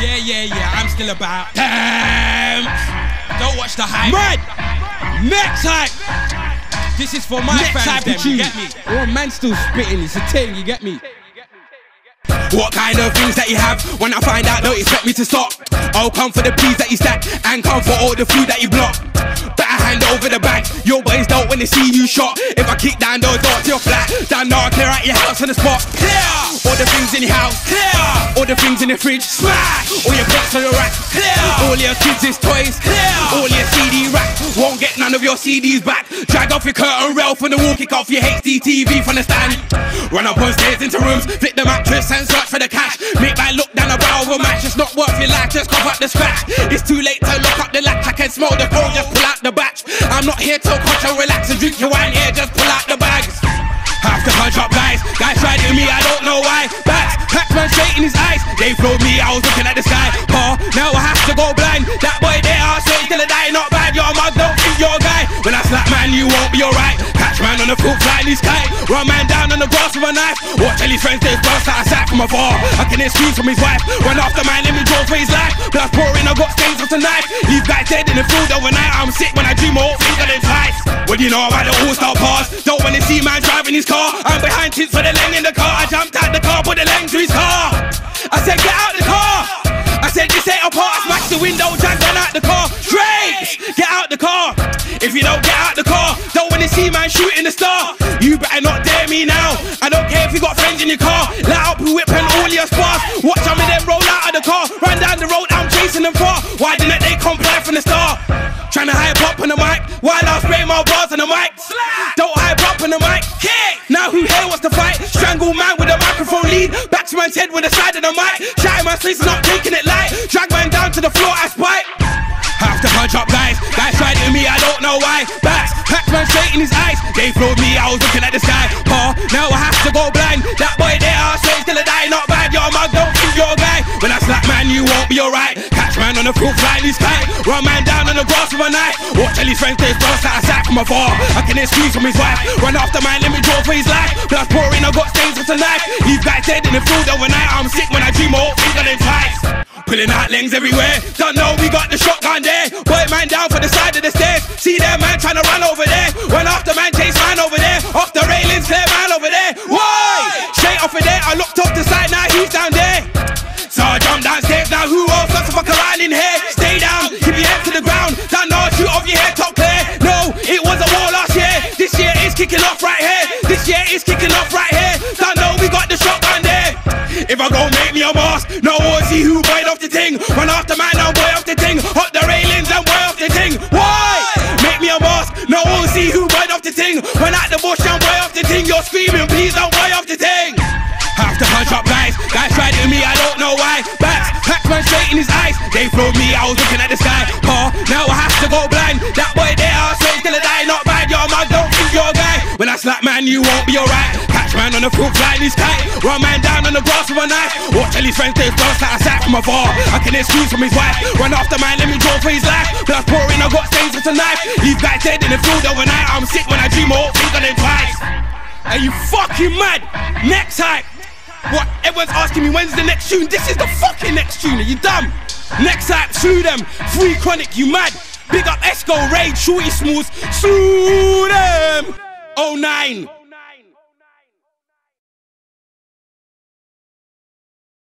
Yeah, yeah, yeah, I'm still about. Damn! Don't watch the hype. Mad! Next hype! This is for my Next fans, them, you get me? Oh, man still spitting, it's a thing, you get me? What kind of things that you have? When I find out, don't expect me to stop. I'll come for the peas that you stack and come for all the food that you block. Better hand over the bag. Your boys don't when they see you shot. If I kick down those doors, you're flat. Down now, clear out your house on the spot. Clear all the things in your house. Clear the things in the fridge. Smash all your plates on your rack. Clear all your kids' is toys. Clear all your CD rack. Won't get none of your CDs back. Drag off your curtain rail from the wall, kick off your HD TV from the stand. Run up on stairs into rooms, flip the mattress and search for the cash. Make my look down the barrel of a match, it's not worth your life, just cough up the scratch. It's too late to lock up the latch, I can smell the cold, just pull out the batch. I'm not here to coach and relax and drink your wine here, just pull out the bags. Have to punch up guys, guys tried to me, I don't know why. Bats, Pac-Man straight in his eyes. They flowed me, I was looking at the sky. Car, now I have to go blind. That boy there, I say till I die, not bad. Your mug don't think you're guy. When I slap man, you won't be alright. Catch man on the foot, flying his kite. Run man down on the grass with a knife. Watch all his friends, they burst out of sight from afar. I can hear from his wife. Run after man, let me draw for his life. Blood pouring, I got stains off tonight. Leave guys dead in the field overnight. I'm sick when I dream, of them twice. What do you know about the all-star pass? Don't wanna see man driving his car. I'm behind tits for the leng in the car. I jumped car. If you don't get out the car, don't wanna see man shooting the star. You better not dare me now. I don't care if you got friends in your car. Light up your whip and all your spars. Watch some of them roll out of the car. Run down the road, I'm chasing them far. Why didn't they comply from the start? Trying to hype up on the mic while I spray my bars on the mic. Don't hype up on the mic. Now who here wants to fight? Strangle man with a microphone lead. Back to man's head with the side of the mic. Shouting my face, not taking it light. Drag man down to the floor, I spite. Up guys, guys tried to me, I don't know why. Bats, Pac-Man straight in his eyes. They flowed me, I was looking at the sky. Car, now I have to go blind. That boy there, I say till I die, not bad. Your mug don't think you're a guy. When I slap man, you won't be alright. Catch man on the foot, flying his kite. Run man down on the grass with a knife. Watch all his friends, they burst out of sight from afar. I can screams from his wife. Run after man, let me draw for his life. Blood pouring, I got stains with a knife. Leave guys dead in the field overnight. I'm sick when I Pulling out everywhere. Don't know we got the shotgun there. Boy man down for the side of the stairs. See that man trying to run over there. Run after man, chase man over there. Off the railings, clear man over there. Why? Straight off of there, I looked up the side, now he's down there. So I jump downstairs now. Who else wants to fuck around in here? Stay down, keep your head to the ground. Don't know, shoot off your head, top clear. No, it was a war last year. This year is kicking off right here. This year is kicking off me a boss, no one see who bite off the thing. Run after man, now boy off the thing. Hot the railings and boy off the thing. Why? Make me a boss, no one see who bite off the thing. Run out the bush and boy off the thing. You're screaming, please don't boy off the thing. Have to punch up guys, guys tried to me, I don't know why. Bats, Pac-Man straight in his eyes. They flowed me, I was looking at the sky. Car, now I have to go blind. That boy there, I say till I die, not bad. Your mug don't think you're a guy. When I slap man, you won't be alright. Man on the foot, flying his kite. Run man down on the grass with a knife. Watch his friends, they burst out of sight from afar. I can screams from his wife. Run after man, let me draw for his life. Blood pouring, I got stains with a knife. Leave guys dead in the field overnight. I'm sick when I dream, won't think of them twice. Are you fucking mad? Next hype. What? Everyone's asking me when's the next tune? This is the fucking next tune. Are you dumb? Next hype, sue them. Free chronic, you mad? Big up Esco, Raid, Shorty Smalls, sue them. 09.